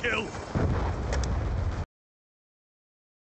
kill.